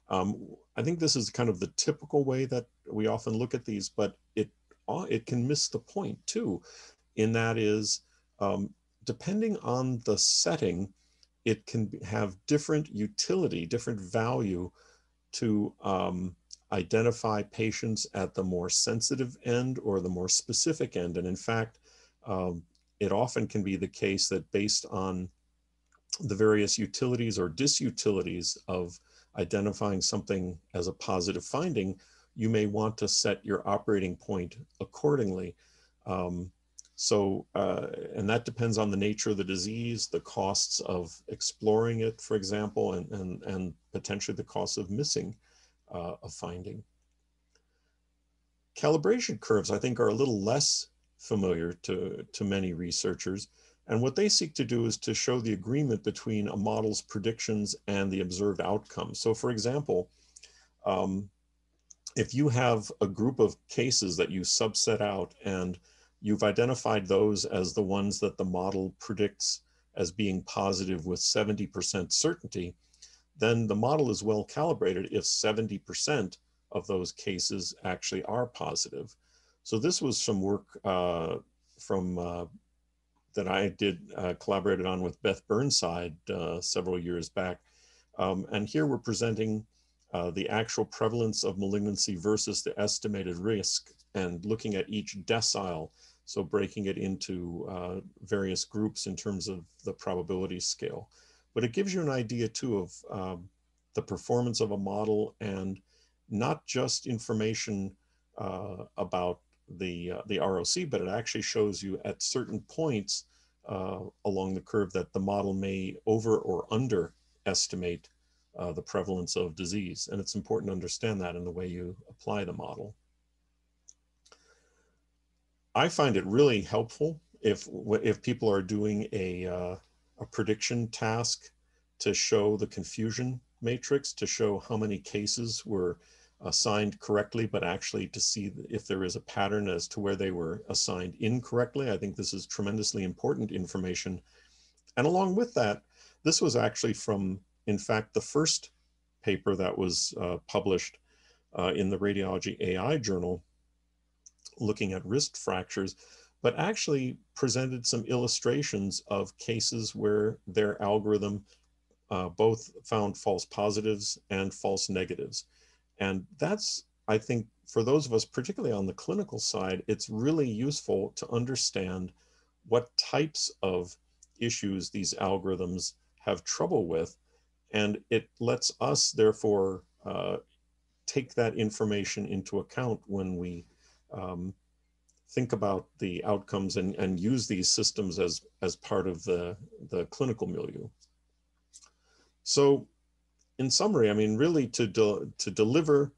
Um, I think this is kind of the typical way that we often look at these, but it, uh, it can miss the point too, in that is, um, depending on the setting, it can have different utility, different value to um, identify patients at the more sensitive end or the more specific end. And in fact, um, it often can be the case that based on the various utilities or disutilities of identifying something as a positive finding, you may want to set your operating point accordingly. Um, so, uh, and that depends on the nature of the disease, the costs of exploring it, for example, and, and, and potentially the costs of missing uh, a finding. Calibration curves, I think, are a little less familiar to, to many researchers. And what they seek to do is to show the agreement between a model's predictions and the observed outcomes. So for example, um, if you have a group of cases that you subset out and you've identified those as the ones that the model predicts as being positive with 70% certainty, then the model is well calibrated if 70% of those cases actually are positive. So this was some work uh, from uh, that I did uh, collaborated on with Beth Burnside uh, several years back. Um, and here we're presenting uh, the actual prevalence of malignancy versus the estimated risk and looking at each decile. So breaking it into uh, various groups in terms of the probability scale but it gives you an idea too of um, the performance of a model and not just information uh, about the, uh, the ROC, but it actually shows you at certain points uh, along the curve that the model may over or underestimate uh, the prevalence of disease. And it's important to understand that in the way you apply the model. I find it really helpful if, if people are doing a, uh, a prediction task to show the confusion matrix to show how many cases were assigned correctly, but actually to see if there is a pattern as to where they were assigned incorrectly. I think this is tremendously important information. And along with that, this was actually from, in fact, the first paper that was uh, published uh, in the Radiology AI journal looking at wrist fractures but actually presented some illustrations of cases where their algorithm uh, both found false positives and false negatives. And that's, I think, for those of us, particularly on the clinical side, it's really useful to understand what types of issues these algorithms have trouble with. And it lets us, therefore, uh, take that information into account when we um, think about the outcomes and, and use these systems as, as part of the, the clinical milieu. So in summary, I mean, really to, de to deliver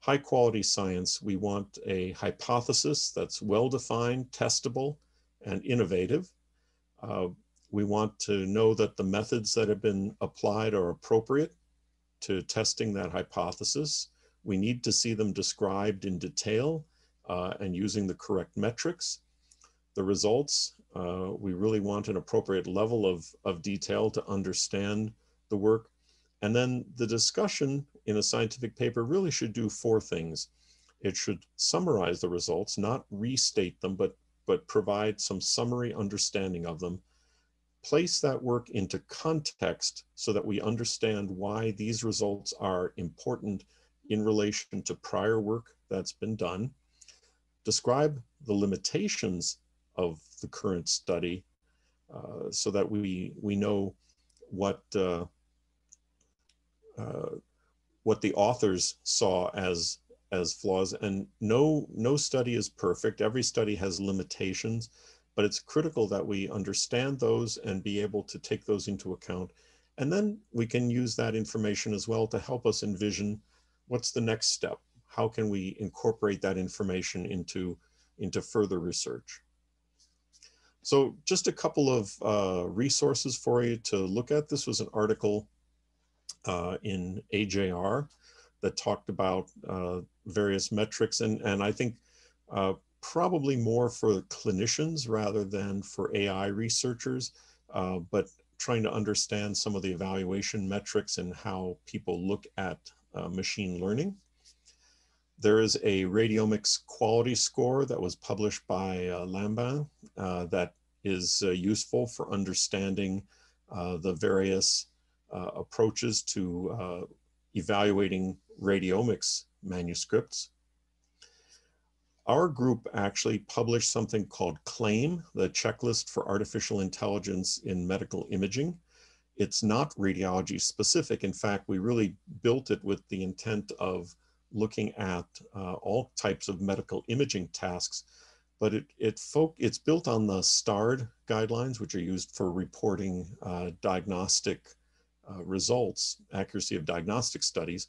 high quality science, we want a hypothesis that's well-defined, testable, and innovative. Uh, we want to know that the methods that have been applied are appropriate to testing that hypothesis. We need to see them described in detail uh, and using the correct metrics. The results, uh, we really want an appropriate level of, of detail to understand the work. And then the discussion in a scientific paper really should do four things. It should summarize the results, not restate them, but, but provide some summary understanding of them. Place that work into context so that we understand why these results are important in relation to prior work that's been done describe the limitations of the current study uh, so that we, we know what, uh, uh, what the authors saw as as flaws. And no no study is perfect. Every study has limitations, but it's critical that we understand those and be able to take those into account. And then we can use that information as well to help us envision what's the next step. How can we incorporate that information into into further research? So just a couple of uh, resources for you to look at. This was an article uh, in AJR that talked about uh, various metrics and, and I think uh, probably more for clinicians rather than for AI researchers, uh, but trying to understand some of the evaluation metrics and how people look at uh, machine learning. There is a radiomics quality score that was published by uh, Lambin uh, that is uh, useful for understanding uh, the various uh, approaches to uh, evaluating radiomics manuscripts. Our group actually published something called CLAIM, the checklist for artificial intelligence in medical imaging. It's not radiology specific. In fact, we really built it with the intent of looking at uh, all types of medical imaging tasks, but it, it it's built on the STARD guidelines, which are used for reporting uh, diagnostic uh, results, accuracy of diagnostic studies,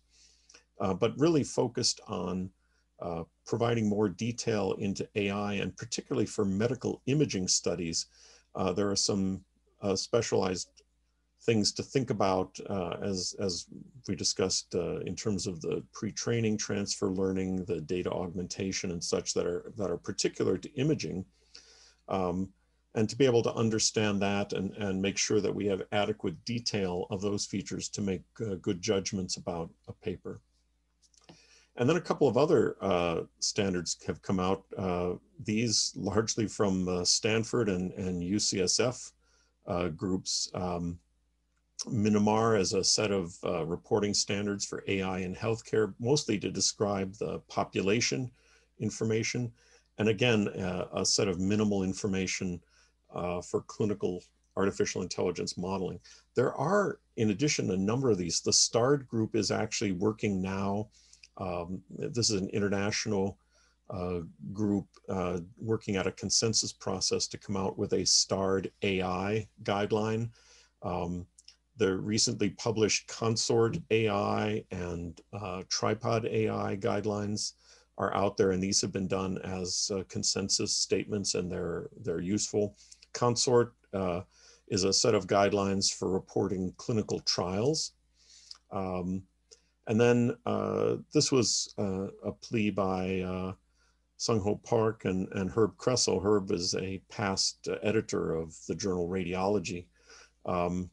uh, but really focused on uh, providing more detail into AI and particularly for medical imaging studies. There are some specialized things to think about uh, as, as we discussed uh, in terms of the pre-training transfer learning, the data augmentation and such that are, that are particular to imaging. Um, and to be able to understand that and, and make sure that we have adequate detail of those features to make uh, good judgments about a paper. And then a couple of other uh, standards have come out, uh, these largely from uh, Stanford and, and UCSF uh, groups. Um, Minimar as a set of uh, reporting standards for AI in healthcare, mostly to describe the population information. And again, uh, a set of minimal information uh, for clinical artificial intelligence modeling. There are, in addition, a number of these. The STARD group is actually working now. Um, this is an international uh, group uh, working at a consensus process to come out with a STARD AI guideline. Um, the recently published Consort AI and uh, Tripod AI guidelines are out there, and these have been done as uh, consensus statements, and they're they're useful. Consort uh, is a set of guidelines for reporting clinical trials. Um, and then uh, this was uh, a plea by uh, Seong Ho Park and, and Herb Kressel. Herb is a past editor of the journal Radiology, um,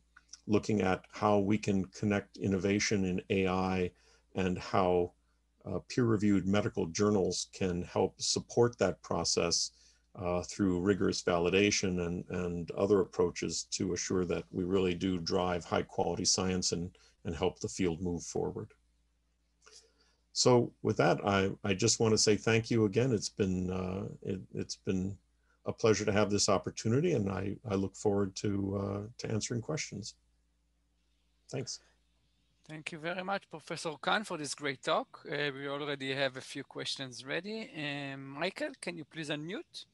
looking at how we can connect innovation in AI and how uh, peer-reviewed medical journals can help support that process uh, through rigorous validation and, and other approaches to assure that we really do drive high quality science and, and help the field move forward. So with that, I, I just want to say thank you again. It's been, uh, it, has been a pleasure to have this opportunity and I, I look forward to, uh, to answering questions. Thanks. Thank you very much, Professor Kahn, for this great talk. Uh, we already have a few questions ready. Um, Michael, can you please unmute?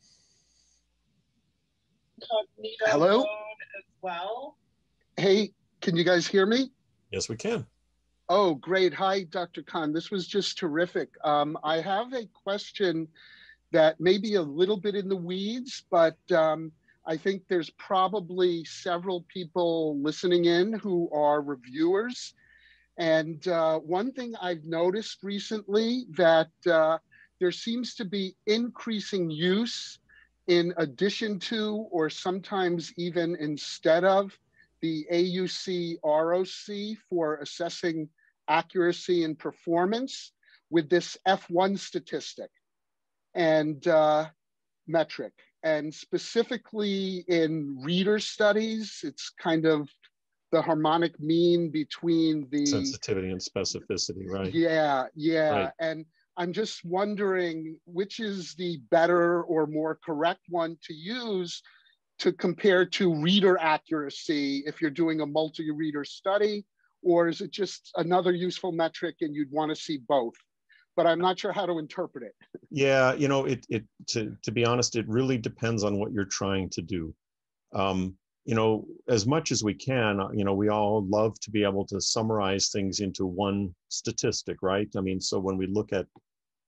Hello? As well. Hey, can you guys hear me? Yes, we can. Oh, great. Hi, Dr. Kahn. This was just terrific. Um, I have a question that may be a little bit in the weeds, but um, I think there's probably several people listening in who are reviewers. And uh, one thing I've noticed recently that uh, there seems to be increasing use in addition to, or sometimes even instead of, the AUC ROC for assessing accuracy and performance with this F1 statistic and uh, metric. And specifically in reader studies, it's kind of the harmonic mean between the sensitivity and specificity, right? Yeah, yeah. Right. And I'm just wondering which is the better or more correct one to use to compare to reader accuracy if you're doing a multi-reader study or is it just another useful metric and you'd want to see both? But I'm not sure how to interpret it. Yeah, you know, it it to to be honest, it really depends on what you're trying to do. Um, you know, as much as we can, uh, you know, we all love to be able to summarize things into one statistic, right? I mean, so when we look at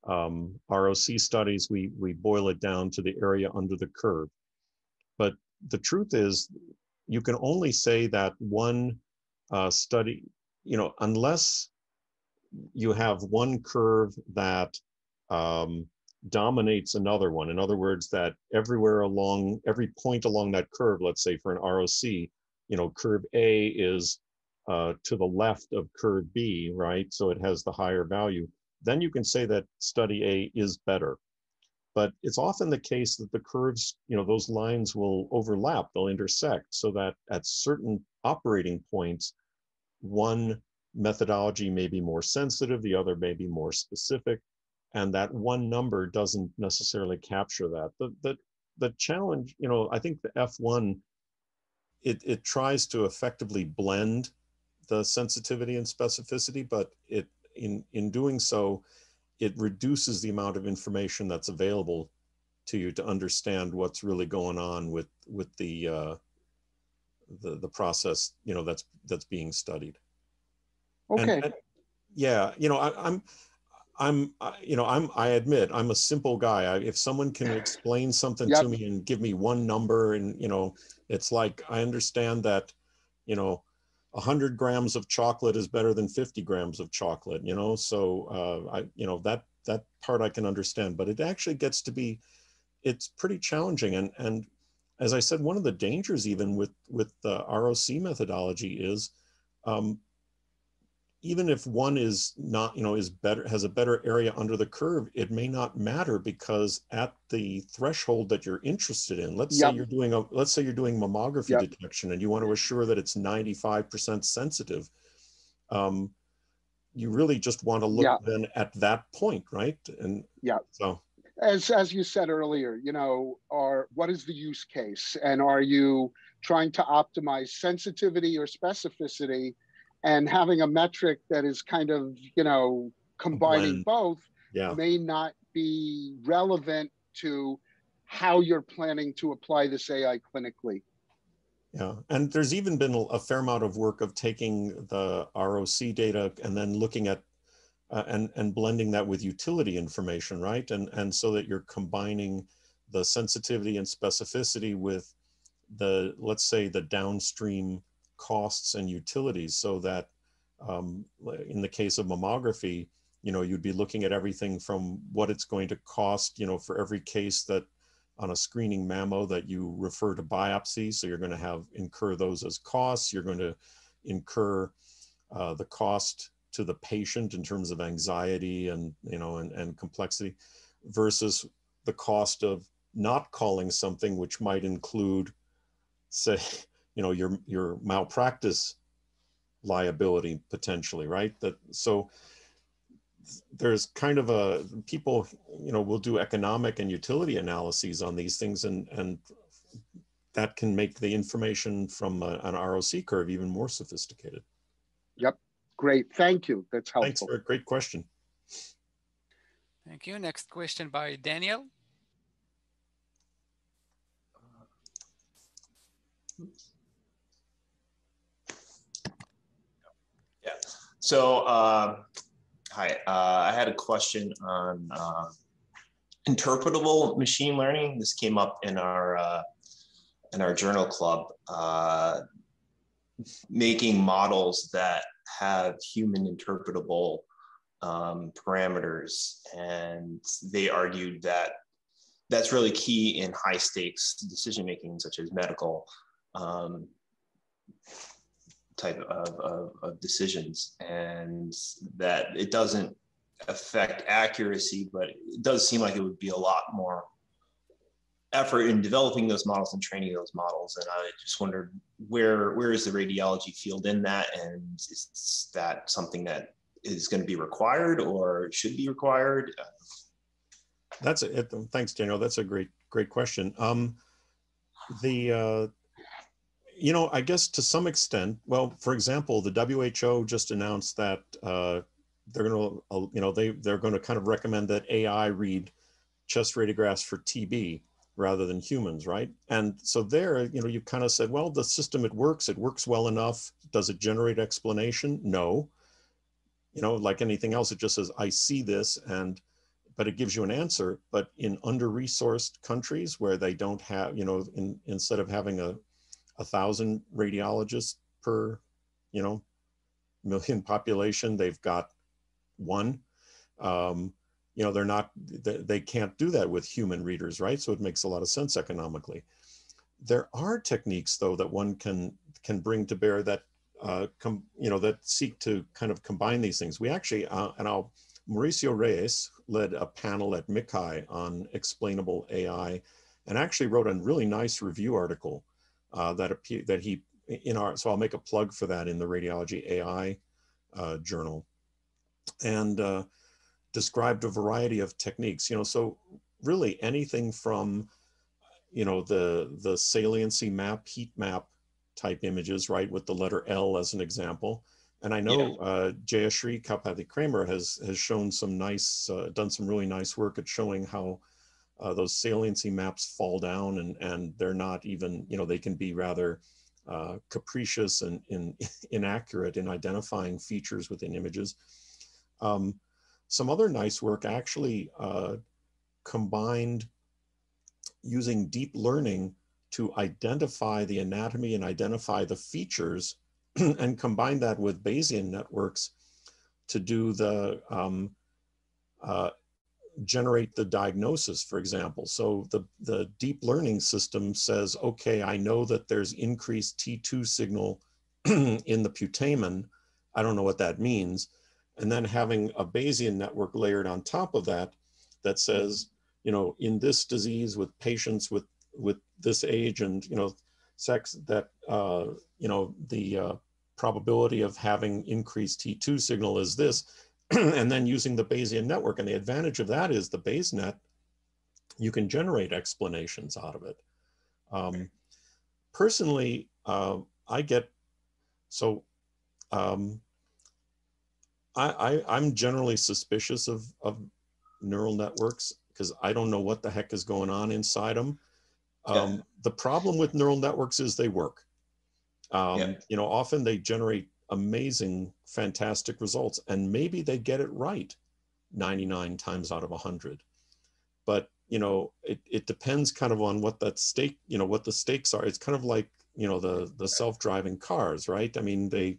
um, ROC studies, we we boil it down to the area under the curve. But the truth is, you can only say that one uh, study, you know, unless you have one curve that um, dominates another one. In other words, that everywhere along, every point along that curve, let's say for an ROC, you know, curve A is uh, to the left of curve B, right? So it has the higher value. Then you can say that study A is better. But it's often the case that the curves, you know, those lines will overlap, they'll intersect so that at certain operating points, one methodology may be more sensitive, the other may be more specific, and that one number doesn't necessarily capture that. The, the, the challenge, you know, I think the F1, it, it tries to effectively blend the sensitivity and specificity, but it in, in doing so, it reduces the amount of information that's available to you to understand what's really going on with with the uh, the the process you know that's that's being studied. Okay. And, and, yeah, you know, I, I'm I'm, you know, I'm, I admit I'm a simple guy. I, if someone can explain something yep. to me and give me one number and, you know, it's like, I understand that, you know, 100 grams of chocolate is better than 50 grams of chocolate, you know? So, uh, I, you know, that, that part I can understand, but it actually gets to be, it's pretty challenging. And, and as I said, one of the dangers even with, with the ROC methodology is, um, even if one is not, you know, is better, has a better area under the curve, it may not matter because at the threshold that you're interested in, let's yep. say you're doing a, let's say you're doing mammography yep. detection and you want to assure that it's 95% sensitive. Um, you really just want to look yeah. then at that point, right? And yeah, so as as you said earlier, you know, are what is the use case, and are you trying to optimize sensitivity or specificity? And having a metric that is kind of you know combining both yeah. may not be relevant to how you're planning to apply this AI clinically. Yeah, and there's even been a fair amount of work of taking the ROC data and then looking at uh, and and blending that with utility information, right? And and so that you're combining the sensitivity and specificity with the let's say the downstream costs and utilities so that um, in the case of mammography, you know, you'd be looking at everything from what it's going to cost, you know, for every case that on a screening mammo that you refer to biopsy. So you're going to have incur those as costs. You're going to incur uh, the cost to the patient in terms of anxiety and, you know, and, and complexity versus the cost of not calling something which might include, say, you know your your malpractice liability potentially right that so there's kind of a people you know will do economic and utility analyses on these things and and that can make the information from a, an ROC curve even more sophisticated. Yep. Great. Thank you. That's helpful. Thanks for a great question. Thank you. Next question by Daniel. So, uh, hi, uh, I had a question on uh, interpretable machine learning. This came up in our uh, in our journal club, uh, making models that have human interpretable um, parameters, and they argued that that's really key in high stakes decision making, such as medical. Um, type of, of, of decisions and that it doesn't affect accuracy, but it does seem like it would be a lot more effort in developing those models and training those models. And I just wondered where where is the radiology field in that, and is that something that is going to be required or should be required? That's it. Thanks, Daniel. That's a great great question. Um, the uh, you know, I guess to some extent, well, for example, the WHO just announced that uh, they're going to, uh, you know, they they're going to kind of recommend that AI read chest radiographs for TB rather than humans, right? And so there, you know, you kind of said, well, the system it works, it works well enough. Does it generate explanation? No. You know, like anything else, it just says, I see this, and but it gives you an answer. But in under-resourced countries where they don't have, you know, in, instead of having a a thousand radiologists per, you know, million population. They've got one. Um, you know, they're not, they, they can't do that with human readers, right? So it makes a lot of sense economically. There are techniques though that one can can bring to bear that uh, com, you know that seek to kind of combine these things. We actually, uh, and I'll Mauricio Reyes led a panel at MICCAI on explainable AI, and actually wrote a really nice review article uh, that appear, that he in our so I'll make a plug for that in the radiology AI uh, journal, and uh, described a variety of techniques. You know, so really anything from you know the the saliency map, heat map type images, right, with the letter L as an example. And I know yeah. uh, Jayashree Kalpathy Cramer has has shown some nice, uh, done some really nice work at showing how uh, those saliency maps fall down and, and they're not even, you know, they can be rather uh, capricious and in, inaccurate in identifying features within images. Um, some other nice work actually uh, combined using deep learning to identify the anatomy and identify the features and combine that with Bayesian networks to do the um, uh, generate the diagnosis, for example. So the, the deep learning system says, okay, I know that there's increased T2 signal in the putamen. I don't know what that means. And then having a Bayesian network layered on top of that, that says, you know, in this disease with patients with, with this age and, you know, sex that, uh, you know, the uh, probability of having increased T2 signal is this and then using the Bayesian network. And the advantage of that is the Bayesnet, you can generate explanations out of it. Um, personally, uh, I get, so um, I, I, am generally suspicious of, of neural networks because I don't know what the heck is going on inside them. Um, yeah. The problem with neural networks is they work. Um, yeah. You know, often they generate amazing, fantastic results. And maybe they get it right 99 times out of 100. But, you know, it, it depends kind of on what that stake, you know, what the stakes are. It's kind of like, you know, the, the self-driving cars, right? I mean, they,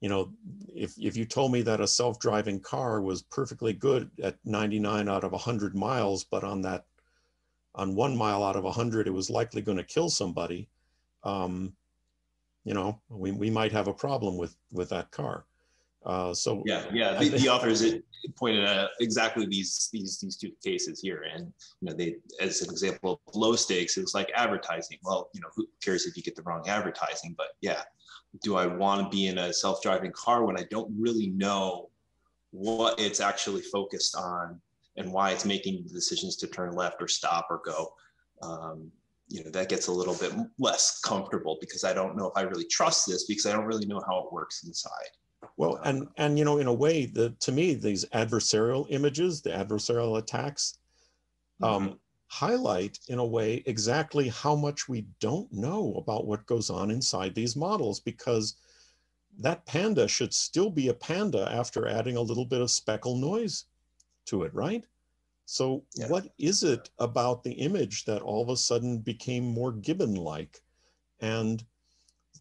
you know, if, if you told me that a self-driving car was perfectly good at 99 out of 100 miles, but on that, on one mile out of 100, it was likely going to kill somebody, um, you know, we, we might have a problem with with that car. Uh, so yeah, yeah, the, the authors pointed out exactly these these these two cases here, and you know, they as an example of low stakes, it's like advertising. Well, you know, who cares if you get the wrong advertising? But yeah, do I want to be in a self-driving car when I don't really know what it's actually focused on and why it's making the decisions to turn left or stop or go? Um, you know that gets a little bit less comfortable because I don't know if I really trust this because I don't really know how it works inside. Well, and and you know, in a way, the to me these adversarial images, the adversarial attacks, um, mm-hmm. highlight in a way exactly how much we don't know about what goes on inside these models because that panda should still be a panda after adding a little bit of speckle noise to it, right? So yeah. what is it about the image that all of a sudden became more Gibbon-like? And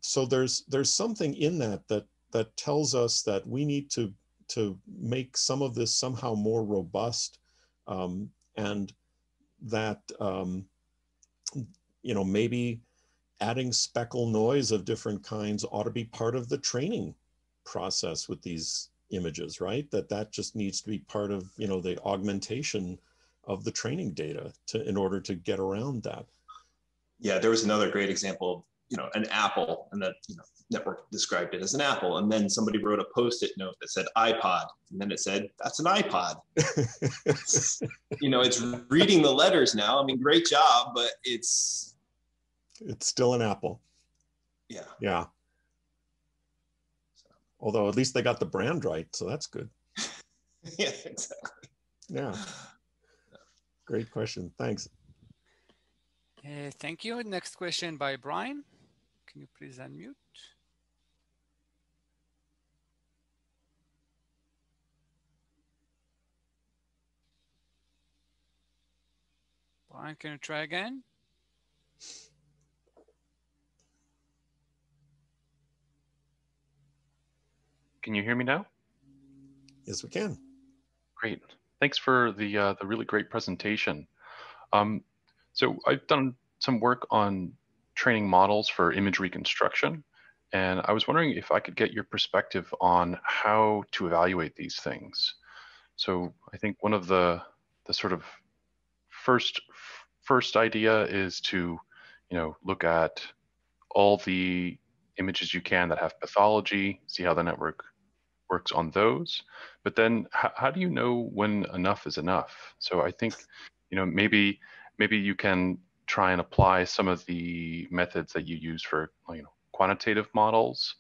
so there's there's something in that that that tells us that we need to to make some of this somehow more robust um, and that um, you know maybe adding speckle noise of different kinds ought to be part of the training process with these images, right? That that just needs to be part of, you know, the augmentation of the training data to in order to get around that. Yeah, there was another great example, you know, an apple and the you know, network described it as an apple. And then somebody wrote a post-it note that said iPod. And then it said, that's an iPod. you know, it's reading the letters now. I mean, great job, but it's It's still an Apple. Yeah. Yeah. Although at least they got the brand right, so that's good. yeah, exactly. Yeah. Great question. Thanks. Uh, thank you. Next question by Brian. Can you please unmute? Brian, can you try again? Can you hear me now? Yes, we can. Great. Thanks for the uh, the really great presentation. Um, so I've done some work on training models for image reconstruction, and I was wondering if I could get your perspective on how to evaluate these things. So I think one of the the sort of first first idea is to you know look at all the images you can that have pathology, see how the network works on those. But then how, how do you know when enough is enough? So I think, you know, maybe maybe you can try and apply some of the methods that you use for you know quantitative models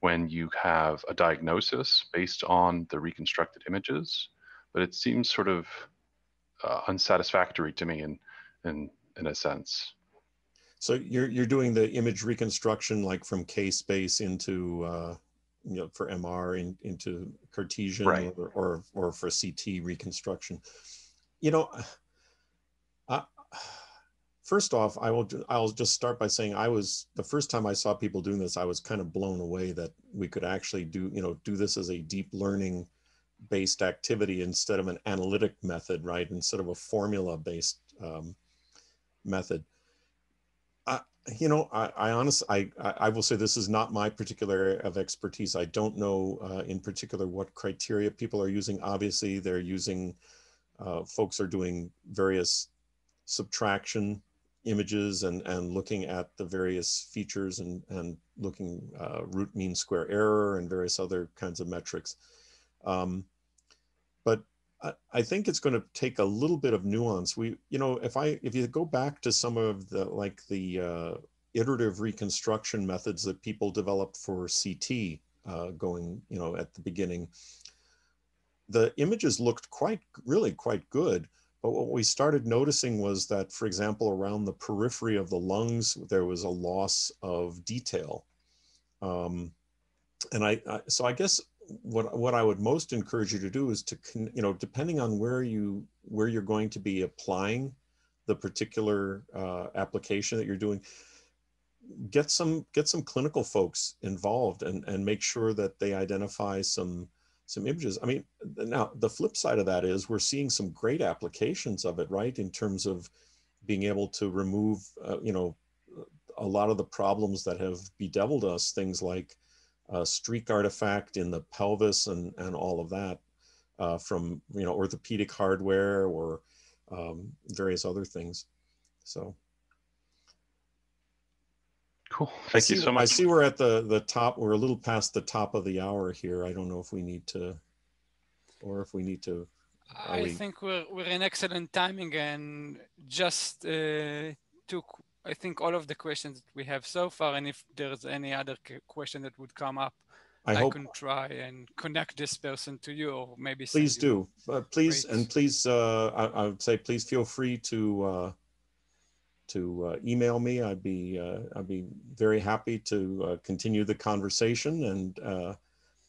when you have a diagnosis based on the reconstructed images. But it seems sort of uh, unsatisfactory to me in in in a sense. So you're you're doing the image reconstruction like from K space into uh, you know for MR in, into Cartesian right. or, or, or for CT reconstruction. You know, I, first off, I will I'll just start by saying I was the first time I saw people doing this, I was kind of blown away that we could actually do you know do this as a deep learning based activity instead of an analytic method, right? Instead of a formula based um, method you know, I, I honestly, I, I will say this is not my particular area of expertise. I don't know uh, in particular what criteria people are using. Obviously, they're using, uh, folks are doing various subtraction images and, and looking at the various features and, and looking uh, root mean square error and various other kinds of metrics. Um, but I think it's going to take a little bit of nuance. We, you know, if I if you go back to some of the like the uh, iterative reconstruction methods that people developed for CT, uh, going, you know, at the beginning, the images looked quite really quite good. But what we started noticing was that, for example, around the periphery of the lungs, there was a loss of detail. Um, and I, I so I guess what what I would most encourage you to do is to you know depending on where you where you're going to be applying the particular uh, application that you're doing get some get some clinical folks involved and and make sure that they identify some some images. I mean now the flip side of that is we're seeing some great applications of it right in terms of being able to remove uh, you know a lot of the problems that have bedeviled us things like uh, streak artifact in the pelvis and, and all of that uh, from you know orthopedic hardware or um, various other things. So. Cool. Thank see, you so much. I see we're at the the top. We're a little past the top of the hour here. I don't know if we need to, or if we need to. I we... think we're we're in excellent timing and just uh, took I think all of the questions that we have so far, and if there's any other question that would come up, I, I can try and connect this person to you, or maybe. Please do. Uh, please and please, uh, I, I, would say, please feel free to uh, to uh, email me. I'd be uh, I'd be very happy to uh, continue the conversation, and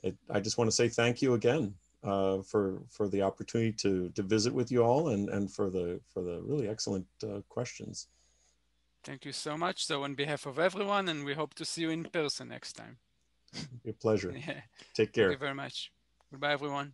it, I just want to say thank you again for for the opportunity to to visit with you all, and and for the for the really excellent questions. Thank you so much. So on behalf of everyone, and we hope to see you in person next time. Your pleasure. Yeah. Take care. Thank you very much. Goodbye, everyone.